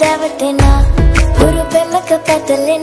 දැවටෙන. හුරු පෙමක පැතලෙන